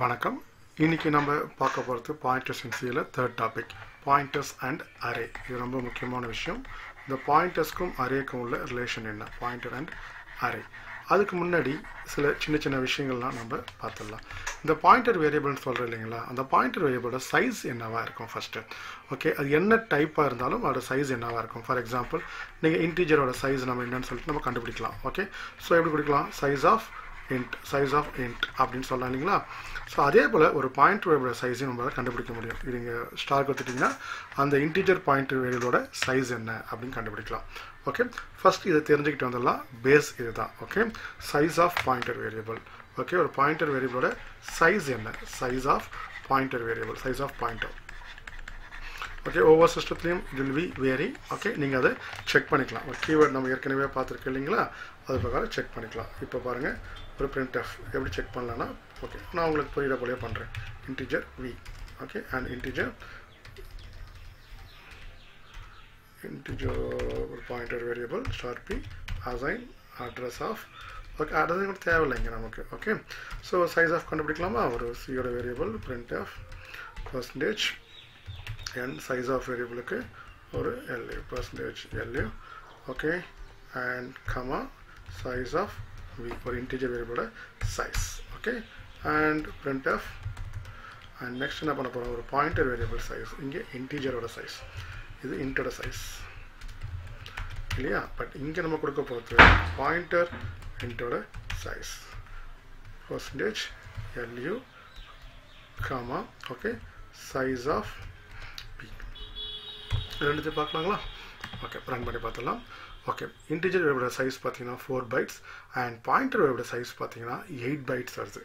வணக்கம். இன்னைக்கு நம்ம பார்க்க போகிறது பாயிண்டர்ஸ் இன் சியில் third topic pointers and array இது ரொம்ப முக்கியமான விஷயம். இந்த பாயிண்டர்ஸ்க்கும் அரேக்கும் உள்ள ரிலேஷன் என்ன? பாயிண்டர் அண்ட் அரே அதுக்கு முன்னாடி சில சின்ன சின்ன விஷயங்கள்லாம் நம்ம பார்த்துடலாம். இந்த பாயிண்டர் வேரியபிள்னு சொல்கிறோம் இல்லைங்களா? அந்த பாயிண்டர் வேரியபிளோட சைஸ் என்னவாக இருக்கும் ஃபஸ்ட்டு ஓகே அது என்ன டைப்பாக இருந்தாலும் அதோட சைஸ் என்னவாக இருக்கும்? ஃபார் எக்ஸாம்பிள் நீங்கள் இன்டீஜரோட சைஸ் நம்ம என்னன்னு சொல்லிட்டு நம்ம கண்டுபிடிக்கலாம். ஓகே ஸோ எப்படி கொடுக்கலாம்? Size of int size of int அப்படின்னு சொல்லலாம் இல்லைங்களா? ஸோ அதே போல் ஒரு பாயிண்ட் வேரியபிளோட சைஸையும் நம்மளால் கண்டுபிடிக்க முடியும். இது நீங்கள் ஸ்டார் கொடுத்துட்டிங்கன்னா அந்த இன்டீஜர் பாயிண்ட் வேரியபிளோட சைஸ் என்ன அப்படின்னு கண்டுபிடிக்கலாம். ஓகே ஃபஸ்ட் இதை தெரிஞ்சுக்கிட்டு வந்துடலாம். பேஸ் இதுதான். Okay size of pointer variable okay ஒரு பாயிண்டர் வேரியபிளோட சைஸ் என்ன? Size of pointer variable size of pointer okay ஒவ்வொரு சிஸ்டத்துலையும் it will be vary okay நீங்கள் அதை செக் பண்ணிக்கலாம். ஒரு கீவேர்ட் நம்ம ஏற்கனவே பார்த்துருக்கோம் இல்லைங்களா? அது பிரகாரம் செக் பண்ணிக்கலாம். இப்போ பாருங்கள் ஒரு பிரிண்ட் எஃப் எப்படி செக் பண்ணலான்னா ஓகே நான் உங்களுக்கு புரியுற போலே பண்ணுறேன் integer v okay and integer integer ஒரு pointer variable star p assign address of okay address கூட தேவையில்லைங்க நமக்கு. ஓகே ஸோ சைஸ் ஆஃப் கண்டுபிடிக்கலாமா? ஒரு சியோட variable print of percentage n size of வேரியபிளுக்கு ஒரு LU percentage LU okay and comma size of V ஒரு integer வேரியபிளோட size okay and printf of and next என்ன பண்ண போகிறோம் ஒரு பாயிண்டர் வேரியபிள் சைஸ் இங்கே இன்டீஜரோட சைஸ் இது இன்டோட சைஸ் இல்லையா? பட் இங்கே நம்ம கொடுக்க போகிறது pointer இன்டோட size percentage LU comma okay size of ரெண்டுத்தையும் பார்க்கலாங்களா? ஓகே ரன் பண்ணி பார்த்துடலாம். ஓகே இன்டிஜர் வேவோட சைஸ் பார்த்தீங்கன்னா ஃபோர் பைட்ஸ் அண்ட் பாயிண்டர் வேவோட சைஸ் பார்த்தீங்கன்னா எயிட் பைட்ஸ் வருது.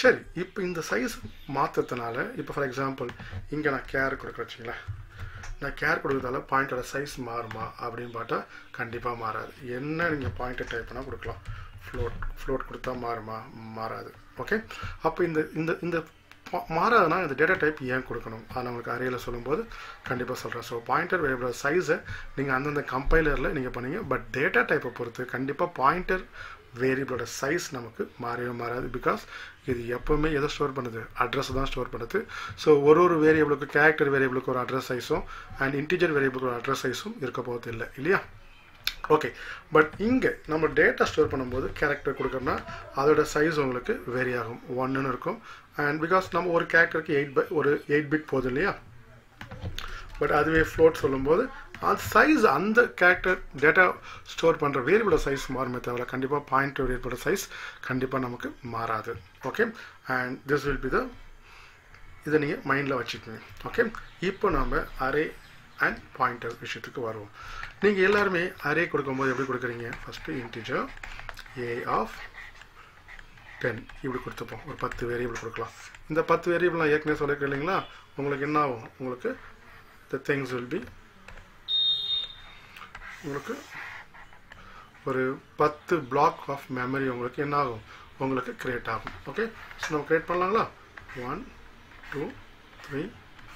சரி இப்போ இந்த சைஸ் மாற்றத்தினால இப்போ ஃபார் எக்ஸாம்பிள் இங்கே நான் கேர் கொடுக்குறேன் வச்சுங்களேன் நான் கேர் கொடுக்குறதால பாயிண்டோட சைஸ் மாறுமா அப்படின்னு பார்த்தா கண்டிப்பாக மாறாது. என்ன நீங்கள் பாயிண்ட்டை டைப் பண்ணால் கொடுக்கலாம். ஃப்ளோட் ஃப்ளோட் கொடுத்தா மாறுமா? மாறாது. ஓகே அப்போ இந்த இந்த இந்த மாறாதுன்னா இந்த டேட்டா டைப் ஏன் கொடுக்கணும்? அதை உங்களுக்கு அறையில் சொல்லும்போது கண்டிப்பாக சொல்கிறேன் ஸோ பாயிண்டர் வேரியபிளோட சைஸை நீங்கள் அந்தந்த கம்பைலரில் நீங்கள் பண்ணீங்க. பட் டேட்டா டைப்பை பொறுத்து கண்டிப்பாக பாயிண்டர் வேரியபிளோட சைஸ் நமக்கு மாறவே மாறாது. பிகாஸ் இது எப்போவுமே எதை ஸ்டோர் பண்ணுது? அட்ரஸ் தான் ஸ்டோர் பண்ணுது. ஸோ ஒரு ஒரு வேரியபிளுக்கு கேரக்டர் வேரியபிளுக்கு ஒரு அட்ரஸ் சைஸும் அண்ட் இன்டீஜர் வேரியபிளுக்கு ஒரு அட்ரஸ் சைஸும் இருக்க போகிறது இல்லை. இல்லையா? ஓகே பட் இங்கே நம்ம டேட்டா ஸ்டோர் பண்ணும்போது கேரக்டர் கொடுக்குறோன்னா அதோட சைஸ் உங்களுக்கு வேரி ஆகும். ஒன்றுன்னு இருக்கும். அண்ட் பிகாஸ் நம்ம ஒரு கேரக்டருக்கு எயிட் பை ஒரு எயிட் பிட் போகுது இல்லையா? பட் அதுவே ஃப்ளோட் சொல்லும்போது அது சைஸ் அந்த கேரக்டர் டேட்டா ஸ்டோர் பண்ணுற வேரியபிளோட சைஸ் மாறுமே தவிர கண்டிப்பாக பாயிண்ட் வேரியபிளோட சைஸ் கண்டிப்பாக நமக்கு மாறாது. Okay and this will be the இதை நீங்கள் மைண்டில் வச்சுக்கோங்க. ஓகே இப்போ நாம் அரே அண்ட் பாயிண்டர் விஷயத்துக்கு வருவோம். நீங்கள் எல்லாருமே அரே கொடுக்கும்போது எப்படி கொடுக்குறீங்க? First integer A of ten இப்படி கொடுத்துப்போம். ஒரு பத்து வேரியபிள் கொடுக்கலாம். இந்த பத்து வேரியபிள் நான் ஏற்கனவே சொல்லியிருக்கேன் இல்லைங்களா? உங்களுக்கு என்ன ஆகும்? உங்களுக்கு த things will பி உங்களுக்கு ஒரு பத்து பிளாக் ஆஃப் மெமரி உங்களுக்கு என்ன ஆகும்? உங்களுக்கு க்ரியேட் ஆகும். ஓகே ஸோ நம்ம create பண்ணலாங்களா? One two three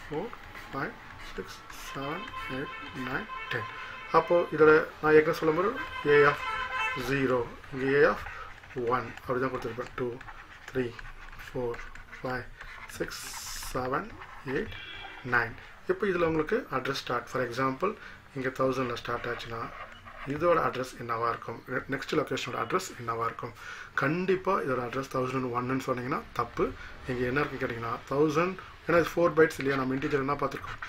four five six seven eight nine ten அப்போது இதில் நான் ஏற்கனவே சொல்லும்போது ஏ ஆஃப் ஜீரோ இங்கே ஏ ஆஃப் ஒன் அப்படி தான் கொடுத்துருப்பேன். Two three four five six seven eight nine இப்போ இதில் உங்களுக்கு அட்ரஸ் ஸ்டார்ட் ஃபார் எக்ஸாம்பிள் இங்கே தௌசண்டில் ஸ்டார்ட் ஆச்சுன்னா இதோட அட்ரஸ் என்னவாக இருக்கும்? நெக்ஸ்ட் லொக்கேஷனோட அட்ரஸ் என்னவாக இருக்கும்? கண்டிப்பாக இதோட அட்ரஸ் தௌசண்ட் ஒன்னு சொன்னீங்கன்னா தப்பு. இங்கே என்ன இருக்குன்னு கேட்டிங்கன்னா தௌசண்ட் ஏன்னா இது ஃபோர் பைட்ஸ் இல்லையா? நம்ம இன்டீஜர் என்ன பார்த்துருக்கோம்?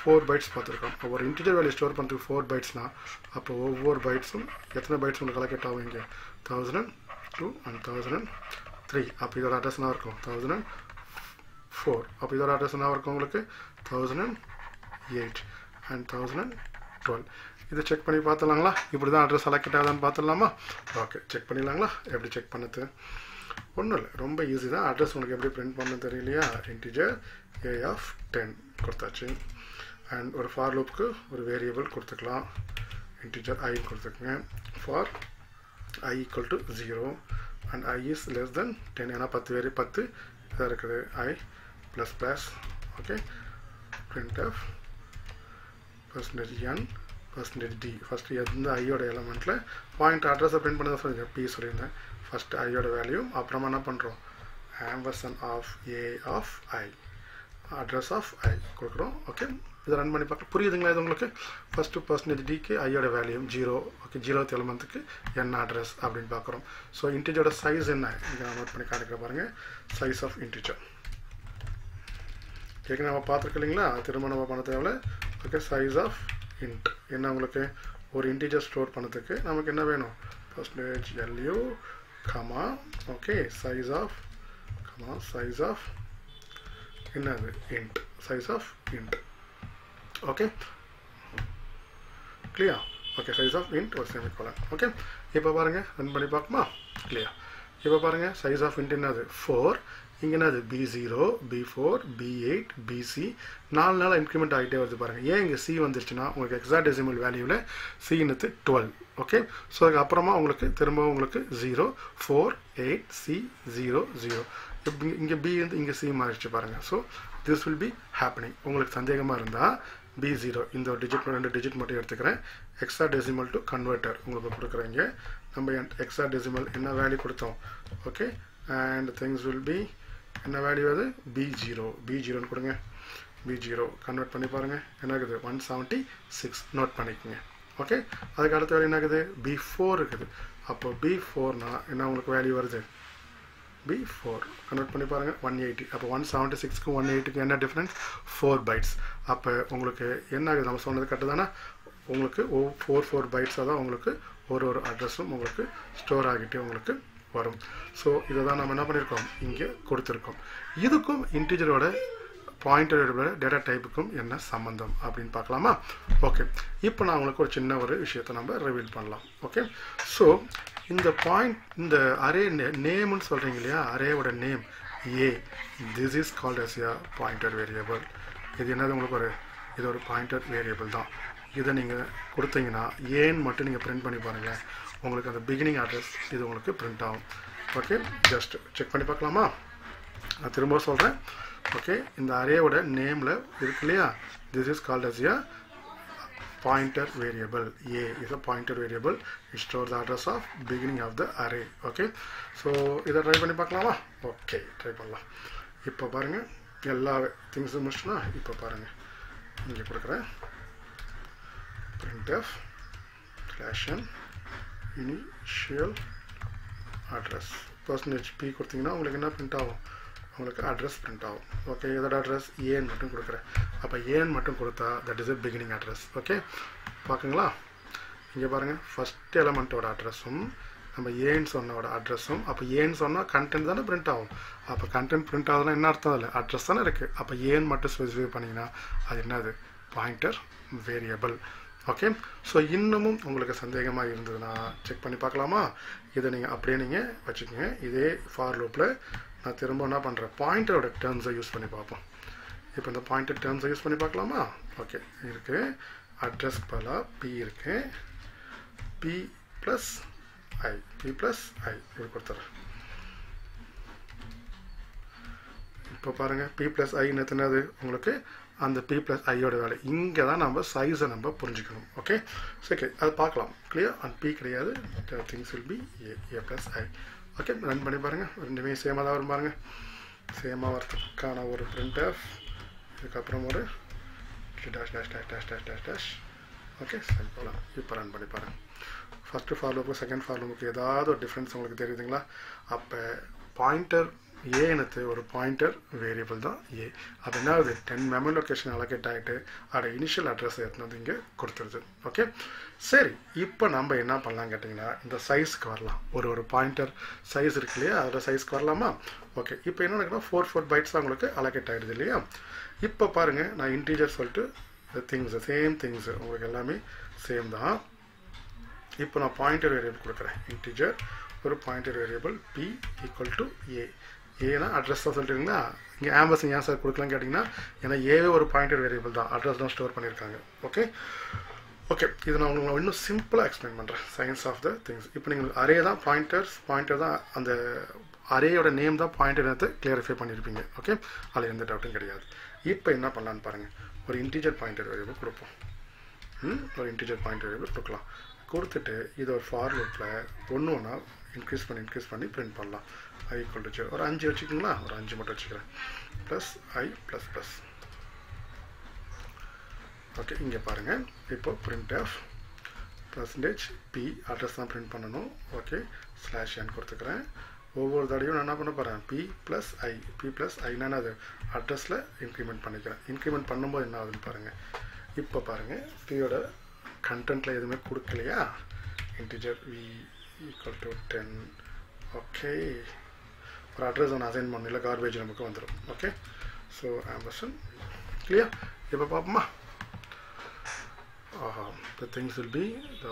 ஃபோர் பைட்ஸ் பார்த்துருக்கோம். ஒரு இன்டீஜர் வேல்யூ ஸ்டோர் பண்ணுறதுக்கு ஃபோர் பைட்ஸ்னா அப்போ ஒவ்வொரு பைட்ஸும் எத்தனை பைட்ஸ் உங்களுக்கு கலெக்ட் ஆகும் இங்கே? Thousand two and thousand three அப்போ இதோட அட்ரஸ் என்ன இருக்கும்? தௌசண்ட் ஃபோர் அப்போ இதோட அட்ரஸ் என்ன இருக்கும் உங்களுக்கு? Thousand eight and thousand twelve இதை செக் பண்ணி பார்த்துலாங்களா இப்படி தான் அட்ரஸ் செலக்ட் ஆகுதான்னு பார்த்துடலாமா? ஓகே செக் பண்ணிடலாங்களா? எப்படி செக் பண்ணது? ஒன்றும் இல்லை ரொம்ப ஈஸி தான். அட்ரஸ் உனக்கு எப்படி பிரிண்ட் பண்ண தெரியலையா? இன்டிஜர் ஏ ஆஃப் டென் கொடுத்தாச்சு. அண்ட் ஒரு ஃபார் லூப்புக்கு ஒரு வேரியபிள் கொடுத்துக்கலாம். Integer I கொடுத்துக்குங்க. For I equal to zero and I is less than ten ஏன்னா பத்து வேரி பத்து இதாக இருக்குது. I plus plus okay printf percentage N percentage D first எந்த ஐயோட எலமெண்ட்டில் பாயிண்ட் அட்ரஸை பிரிண்ட் பண்ணதான் சொல்லியிருந்தேன் பி சொல்லியிருந்தேன். ஃபஸ்ட்டு ஐயோட வேல்யூ அப்புறமா என்ன பண்ணுறோம் ampersand of A of I address of I கொடுக்குறோம். ஓகே இதை ரன் பண்ணி பார்க்க புரியுதுங்களா இது உங்களுக்கு? ஃபஸ்ட்டு பர்சன்டேஜ் டிக்கு ஐயோட வேல்யூ ஜீரோ ஓகே ஜீரோத் எலமெண்ட்டுக்கு என்ன அட்ரஸ் அப்படின்னு பார்க்குறோம். ஸோ இன்டிஜரோட சைஸ் என்ன? இங்கே நான் நோட் பண்ணி காட்டுக்கிற பாருங்கள் சைஸ் ஆஃப் இன்டிஜர் ஏற்கனவே நம்ம பார்த்துருக்கு இல்லைங்களா திரும்ப பண்ண தேவையில்ல. ஓகே சைஸ் ஆஃப் இன்ட் என்ன உங்களுக்கு? ஒரு இன்டிஜர் ஸ்டோர் பண்ணதுக்கு நமக்கு என்ன வேணும்? Percentage L U comma okay size of comma size of என்னது? Int size of int okay கிளியா ஓகே சைஸ் ஆஃப் இன்ட் ஒரு செமிகோலன் ஓகே இப்போ பாருங்கள் ரன் பண்ணி பார்க்குமா கிளியா இப்போ பாருங்கள் சைஸ் ஆஃப் இன்ட் என்னது? ஃபோர் இங்கே என்னது B zero B four B eight B C நாலு நாள் இன்க்ரிமெண்ட் ஆகிட்டே வருது பாருங்கள் ஏன் இங்கே சி வந்துருச்சுன்னா உங்களுக்கு எக்ஸா டெசிமல் வேல்யூவில் சின்னுக்கு டுவெல் ஓகே ஸோ அதுக்கப்புறமா உங்களுக்கு திரும்ப உங்களுக்கு zero four eight C zero zero இங்கே பி வந்து இங்கே சி மாறிடுச்சு பாருங்கள் so this will be happening உங்களுக்கு சந்தேகமாக இருந்தால் பி ஜீரோ இந்த ஒரு டிஜிட் ரெண்டு டிஜிட் மட்டும் எடுத்துக்கிறேன். எக்ஸா டெசிமல் டு கன்வெர்ட்டர் உங்களுக்கு கொடுக்குறீங்க நம்ம எக்ஸா டெசிமல் என்ன வேல்யூ கொடுத்தோம் okay and things will be என்ன வேல்யூ அது பி ஜீரோ பி ஜீரோன்னு கொடுங்க. பி ஜீரோ கன்வெர்ட் பண்ணி பாருங்கள் என்ன இருக்குது ஒன் செவன்ட்டி சிக்ஸ் நோட் பண்ணிக்கோங்க. ஓகே அதுக்கு அடுத்த வேல்யூ என்ன இருக்குது பி ஃபோர் இருக்குது. அப்போ பி ஃபோர்னால் என்ன உங்களுக்கு வேல்யூ வருது? பி ஃபோர் கன்வெர்ட் பண்ணி பாருங்கள் ஒன் எயிட்டி அப்போ ஒன் செவன்ட்டி சிக்ஸ்க்கு ஒன் எயிட்டுக்கு என்ன டிஃப்ரென்ஸ் ஃபோர் பைட்ஸ் அப்போ உங்களுக்கு என்ன ஆகுது நம்ம சொன்னது கரெக்டு தானே? உங்களுக்கு ஓ ஃபோர் ஃபோர் பைட்ஸாக தான் உங்களுக்கு ஒரு ஒரு அட்ரஸும் உங்களுக்கு ஸ்டோர் ஆகிட்டே உங்களுக்கு வரும். ஸோ இதை தான் நம்ம என்ன பண்ணியிருக்கோம் இங்கே கொடுத்துருக்கோம். இதுக்கும் இன்டிஜரோட பாயிண்டரோட டேட்டா டைப்புக்கும் என்ன சம்மந்தம் அப்படின்னு பார்க்கலாமா? ஓகே இப்போ நான் உங்களுக்கு ஒரு சின்ன ஒரு விஷயத்தை நம்ம ரிவீல் பண்ணலாம். ஓகே ஸோ இந்த பாயிண்ட் இந்த அரே நேம்னு சொல்கிறீங்க இல்லையா? அரேவோட name A this is called as a pointer variable இது என்னது உங்களுக்கு ஒரு இது ஒரு பாயிண்டர் வேரியபிள் தான். இதை நீங்கள் கொடுத்தீங்கன்னா ஏன்னு மட்டும் நீங்கள் பிரிண்ட் பண்ணி பாருங்கள் உங்களுக்கு அந்த பிகினிங் அட்ரஸ் இது உங்களுக்கு பிரிண்ட் ஆகும். ஓகே ஜஸ்ட் செக் பண்ணி பார்க்கலாமா? நான் திரும்ப சொல்கிறேன் ஓகே இந்த அரேவோட நேமில் இருக்கு இல்லையா? This is called as a pointer variable. A is a pointer variable. It stores the address of beginning of the array. Okay? So இதை ட்ரை பண்ணி பார்க்கலாமா? ஓகே ட்ரை பண்ணலாம். இப்போ பாருங்கள் எல்லா திங்ஸும் முடிச்சுனா இப்போ பாருங்கள் இங்கே கொடுக்குறேன். Printf fashion initial initial address. Percentage P கொடுத்தீங்கன்னா உங்களுக்கு என்ன பிரிண்ட் ஆகும்? உங்களுக்கு அட்ரஸ் பிரிண்ட் ஆகும். ஓகே இதோட அட்ரஸ் ஏன் மட்டும் கொடுக்குறேன். அப்போ ஏன் மட்டும் கொடுத்தா that is a beginning address okay பார்க்குங்களா? இங்கே பாருங்கள் ஃபஸ்ட் எலமெண்ட்டோட அட்ரஸும் நம்ம ஏன்னு சொன்னோட அட்ரஸும் அப்போ ஏன்னு சொன்னால் கண்டென்ட் தானே பிரிண்ட் ஆகும். அப்போ கண்டென்ட் பிரிண்ட் ஆகுதுன்னா என்ன அர்த்தம் இல்லை அட்ரஸ் தானே இருக்குது அப்போ ஏன் மட்டும் ஸ்பெசிஃபை பண்ணிங்கன்னா அது என்னது? பாயிண்டர் வேரியபிள் ஓகே ஸோ இன்னமும் உங்களுக்கு சந்தேகமாக இருந்ததுன்னா செக் பண்ணி பார்க்கலாமா? இதை நீங்கள் அப்படியே நீங்கள் வச்சுக்கோங்க. இதே ஃபார் லூப்பில் நான் திரும்ப என்ன பண்ணுறேன் பாயிண்டரோட டேர்ம்ஸை யூஸ் பண்ணி பார்ப்போம். இப்போ இந்த பாயிண்டட் டேர்ம்ஸை யூஸ் பண்ணி பார்க்கலாமா? ஓகே இருக்குது அட்ரஸ் பலா. பி இருக்குது P plus I P plus I இது கொடுத்துட்றேன் இப்போ பாருங்கள் பி ப்ளஸ் ஐ என்னது உங்களுக்கு அந்த பி ப்ளஸ் ஐயோட வேலை. இங்கே தான் நம்ம சைஸை நம்ம புரிஞ்சுக்கணும். ஓகே ஓகே அது பார்க்கலாம். கிளியர் அண்ட் பி கிடையாது. Things will be A A plus I okay run பண்ணி பாருங்கள் ரெண்டுமே சேமாக தான் வரும் பாருங்கள் சேமாக வரதுக்கான ஒரு பிரிண்டர் இதுக்கப்புறம் ஒரு dash dash dash dash dash dash dash okay சரி போகலாம் இப்போ ரன் பண்ணி பாருங்கள் ஃபஸ்ட்டு ஃபார்லுக்கு செகண்ட் ஃபார்லுக்கு ஏதாவது ஒரு டிஃப்ரென்ஸ் உங்களுக்கு தெரியுதுங்களா? அப்போ பாயிண்டர் ஏ எனது ஒரு பாயிண்டர் வேரியபிள் தான் ஏ அது என்ன ஆகுது? டென் மெமரி லொக்கேஷன் அலோகேட் ஆகிட்டு அதோட இனிஷியல் அட்ரஸ் எடுத்துன்னு வந்து இங்கே கொடுத்துருது. ஓகே சரி இப்போ நம்ம என்ன பண்ணலாம் கேட்டிங்கன்னா இந்த சைஸ்க்கு வரலாம். ஒரு ஒரு பாயிண்டர் சைஸ் இருக்கு இல்லையா? அதோட சைஸ்க்கு வரலாமா? ஓகே இப்போ என்ன நடக்குன்னா ஃபோர் ஃபோர் பைட்ஸ் தான் உங்களுக்கு அலோகேட் ஆகிடுது இல்லையா? இப்போ பாருங்கள் நான் இன்டீஜர் சொல்லிட்டு திங்ஸ் சேம் திங்ஸ் உங்களுக்கு எல்லாமே சேம் தான். இப்போ நான் பாயிண்டர் வேரியபிள் கொடுக்குறேன். இன்டீஜர் ஒரு pointer variable P equal to A ஏன்னா அட்ரஸ் தான் சொல்லிட்டுங்களா இங்கே ஆம்பஸ் ஏன் சார் கொடுக்கலாம்னு கேட்டிங்கன்னா ஏன்னா ஏவே ஒரு பாயிண்டட் வேரியபிள் தான். அட்ரஸ் தான் ஸ்டோர் பண்ணியிருக்காங்க. ஓகே ஓகே இது நான் உங்களுக்கு இன்னும் சிம்பிளாக எக்ஸ்பிளைன் பண்ணுறேன் சயின்ஸ் ஆஃப் த திங்ஸ் இப்போ நீங்கள் அரே தான் பாயிண்டர்ஸ் பாயிண்டர் தான் அந்த அரேயோட நேம் தான் பாயிண்டர் எடுத்து கிளியரிஃபை பண்ணியிருப்பீங்க. ஓகே அதில் எந்த டவுட்டும் கிடையாது. இப்போ என்ன பண்ணலான்னு பாருங்கள் ஒரு இன்டீஜர் பாயிண்டர் வேரியபிள் கொடுப்போம். ஒரு இன்டீஜர் பாயிண்டர் வேரியபிள் கொடுக்கலாம். கொடுத்துட்டு இது ஒரு ஃபார் லூப்பில் ஒன்று ஒன்றா இன்க்ரீஸ் பண்ணி இன்க்ரீஸ் பண்ணி பிரிண்ட் பண்ணலாம். ஐ ஈக்குவல் டு ஜீரோ ஒரு அஞ்சு வச்சுக்கோங்களா? ஒரு அஞ்சு மட்டும் வச்சுக்கிறேன். Plus I plus plus okay இங்கே பாருங்கள் இப்போ print of percentage B address தான் பிரிண்ட் பண்ணணும். ஓகே ஸ்லாஷ் என் கொடுத்துக்கிறேன். ஒவ்வொரு தடையும் நான் என்ன பண்ண போகிறேன் P plus I P plus ஐனான அது அட்ரஸில் இன்க்ரிமெண்ட் பண்ணிக்கிறேன். இன்க்ரிமெண்ட் பண்ணும்போது என்ன ஆகுதுன்னு பாருங்கள் இப்போ பாருங்கள் பியோட கண்டென்ட்டில் எதுவுமே கொடுக்கலையா? Integer V equal to ten okay ஒரு அட்ரஸ் ஒன்று அசைன் பண்ணல கார்பேஜ் நமக்கு வந்துடும் ஓகே ஸோ ஆம்பர்சன் கிளியர் இப்போ பார்ப்போமா the things will be the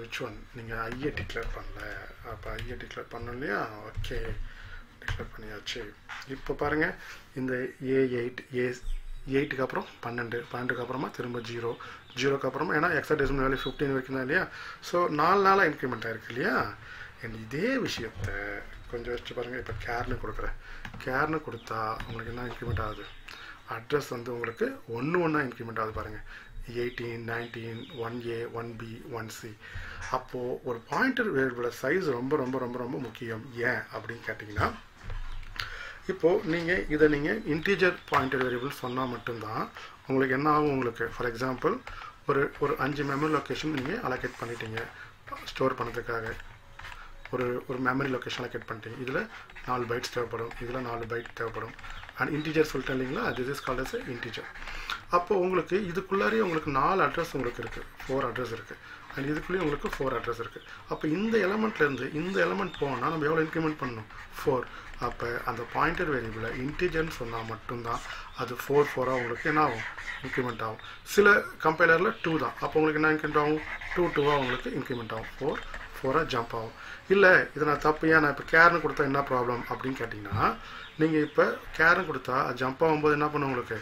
which one நீங்கள் ஐயை டிக்ளேர் பண்ணல. அப்போ ஐயை டிக்ளேர் பண்ணோம் இல்லையா? ஓகே டிக்ளேர் பண்ணியாச்சு. இப்போ பாருங்கள் இந்த ஏ எயிட் ஏ எயிட்டுக்கு அப்புறம் பன்னெண்டு பன்னெண்டுக்கு அப்புறமா திரும்ப ஜீரோ ஜீரோக்கு அப்புறமா ஏன்னா எக்ஸா டெசிமல் வேல்யூ ஃபிஃப்டீன் வரைக்கும் தான் இல்லையா? ஸோ நாலு நாளாக இன்க்ரிமெண்ட் ஆயிருக்கு இல்லையா? அண்ட் இதே விஷயத்த கொஞ்சம் வச்சு பாருங்கள் இப்போ கேர்னு கொடுக்குறேன். கேர்னு கொடுத்தா உங்களுக்கு என்ன இன்க்ரிமெண்ட் ஆகுது? அட்ரஸ் வந்து உங்களுக்கு ஒன்று ஒன்றா இன்க்ரிமெண்ட் ஆகுது பாருங்கள் eighteen nineteen one A one B one C அப்போது ஒரு பாயிண்டர் வேரியபிளோட சைஸ் ரொம்ப ரொம்ப ரொம்ப ரொம்ப முக்கியம். ஏன் அப்படின்னு கேட்டிங்கன்னா இப்போது நீங்கள் இதை நீங்கள் இன்டீஜர் பாயிண்டட் வேரியபிள் சொன்னால் மட்டும்தான் உங்களுக்கு என்ன ஆகும் உங்களுக்கு? ஃபார் எக்ஸாம்பிள் ஒரு ஒரு அஞ்சு மெமரி லொக்கேஷன் நீங்கள் அலோகேட் பண்ணிட்டீங்க. ஸ்டோர் பண்ணுறதுக்காக ஒரு ஒரு மெமரி லொக்கேஷன் அலோகேட் பண்ணிட்டீங்க. இதில் நாலு பைட்ஸ் தேவைப்படும். இதில் நாலு பைட் தேவைப்படும். அண்ட் இன்டிஜர் சொல்லிட்டேன் இல்லைங்களா? This is called as integer அப்போ உங்களுக்கு இதுக்குள்ளாரே உங்களுக்கு நாலு அட்ரஸ் உங்களுக்கு இருக்குது ஃபோர் அட்ரஸ் இருக்குது அண்ட் இதுக்குள்ளேயும் உங்களுக்கு ஃபோர் அட்ரஸ் இருக்குது அப்போ இந்த எலமெண்ட்லேருந்து இந்த எலமெண்ட் போனால் நம்ம எவ்வளோ இன்க்ரிமெண்ட் பண்ணணும்? ஃபோர் அப்போ அந்த பாயிண்டர் வேரியபிளை இன்டீஜர்னு சொன்னால் மட்டும்தான் அது ஃபோர் ஃபோராக உங்களுக்கு என்ன ஆகும்? இன்க்ரிமெண்ட் ஆகும். சில கம்பைலரில் டூ தான். அப்போ உங்களுக்கு என்ன இன்க்ரிமெண்ட் ஆகும்? டூ டூவாக உங்களுக்கு இன்க்ரிமெண்ட் ஆகும். ஃபோர் ஃபோராக ஜம்ப் ஆகும். இல்லை இது நான் தப்பு ஏன்? நான் இப்போ கேர்னு கொடுத்தா என்ன ப்ராப்ளம் அப்படின்னு கேட்டிங்கன்னா நீங்கள் இப்போ கேரம் கொடுத்தா ஜம்ப் ஆகும்போது என்ன பண்ணும் உங்களுக்கு?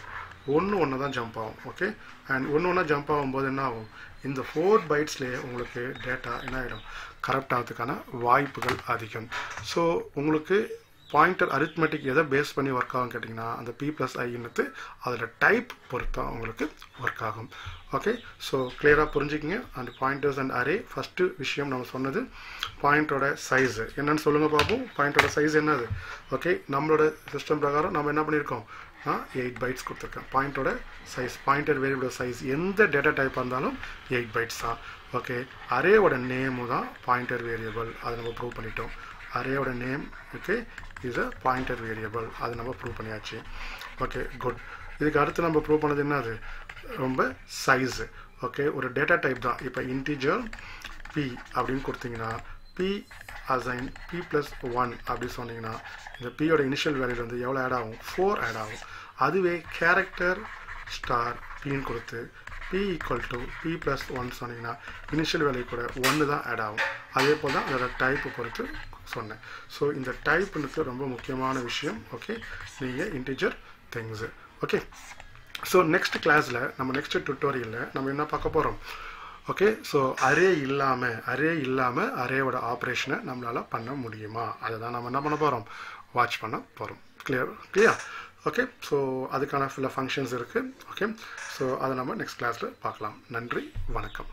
ஒன்று ஒன்று தான் ஜம்ப் ஆகும் ஓகே அண்ட் ஒன்று ஒன்றா ஜம்ப் ஆகும்போது என்ன ஆகும்? இந்த ஃபோர் பைட்ஸ்லேயே உங்களுக்கு டேட்டா என்ன ஆகிடும் கரெக்ட் ஆகிறதுக்கான வாய்ப்புகள் அதிகம். ஸோ உங்களுக்கு பாயிண்டர் அரித்மெட்டிக் எதை பேஸ் பண்ணி ஒர்க் ஆகும் கேட்டிங்கன்னா அந்த பி ப்ளஸ் ஐன்னுட்டு அதில் டைப் பொறுத்தா உங்களுக்கு ஒர்க் ஆகும். ஓகே ஸோ கிளியராக புரிஞ்சுக்கிங்க. And pointers and array first விஷயம் நம்ம சொன்னது பாயிண்டோட சைஸு என்னன்னு சொல்லுங்கள் பார்ப்போம் பாயிண்டோட சைஸ் என்னது? ஓகே நம்மளோட சிஸ்டம் பிரகாரம் நம்ம என்ன பண்ணியிருக்கோம்? நான் எயிட் பைட்ஸ் கொடுத்துருக்கேன். பாயிண்டோட சைஸ் பாயிண்டர் வேரியபிளோட சைஸ் எந்த டேட்டா டைப்பாக இருந்தாலும் எயிட் பைட்ஸ் தான். ஓகே அரேவோட நேமு தான் பாயிண்டர் வேரியபிள் அதை நம்ம ப்ரூவ் பண்ணிட்டோம். அரேயோட name okay is a pointer variable அது நம்ம ப்ரூவ் பண்ணியாச்சு. ஓகே குட் இதுக்கு அடுத்து நம்ம ப்ரூவ் பண்ணது என்னது? ரொம்ப சைஸு ஓகே ஒரு டேட்டா டைப் தான். இப்போ இன்டீஜர் பி அப்படின்னு கொடுத்தீங்கன்னா P assign P plus one அப்படி சொன்னீங்கன்னா இந்த பியோட இனிஷியல் வேல்யூ வந்து எவ்வளோ ஆட் ஆகும்? ஃபோர் ஆட் ஆகும். அதுவே கேரக்டர் ஸ்டார் பின்னு கொடுத்து P equal to P plus one சொன்னீங்கன்னா இனிஷியல் வேல்யூ கூட ஒன்று தான் ஆட் ஆகும். அதே போல் தான் அதோட டைப்பு பொறுத்து சொன்னேன். ஸோ இந்த டைப்னுக்கு ரொம்ப முக்கியமான விஷயம் ஓகே நீங்கள் integer things okay so next கிளாஸில் நம்ம நெக்ஸ்ட் டுட்டோரியலில் நம்ம என்ன பார்க்க போகிறோம் ஓகே ஸோ அரே இல்லாமல் அரே இல்லாமல் அரேவோட ஆப்ரேஷனை நம்மளால் பண்ண முடியுமா? அதை தான் நம்ம என்ன பண்ண போகிறோம் வாட்ச் பண்ண போகிறோம் கிளியர் கிளியர் ஓகே ஸோ அதுக்கான ஃபுல்லாக ஃபங்க்ஷன்ஸ் இருக்குது ஓகே ஸோ அதை நம்ம நெக்ஸ்ட் கிளாஸில் பார்க்கலாம். நன்றி வணக்கம்.